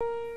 you